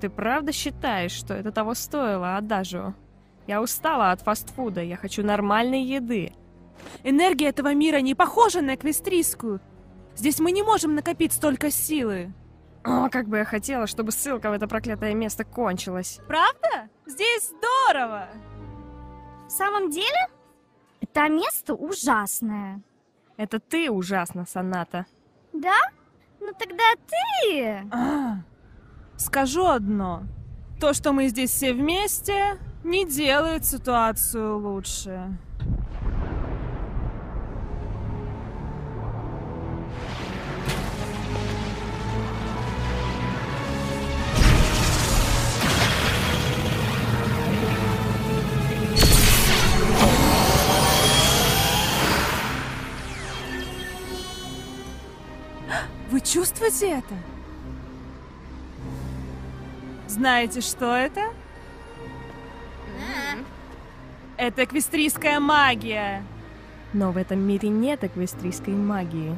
Ты правда считаешь, что это того стоило, Адажио? Я устала от фастфуда, я хочу нормальной еды. Энергия этого мира не похожа на эквестрийскую. Здесь мы не можем накопить столько силы. О, как бы я хотела, чтобы ссылка в это проклятое место кончилась. Правда? Здесь здорово! В самом деле, это место ужасное. Это ты ужасно, Соната. Да? Ну тогда ты... А, скажу одно. То, что мы здесь все вместе, не делает ситуацию лучше. Вы чувствуете это? Знаете, что это? Это эквестрийская магия. Но в этом мире нет эквестрийской магии.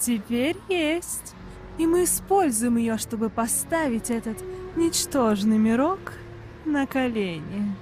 Теперь есть. И мы используем ее, чтобы поставить этот ничтожный мирок на колени.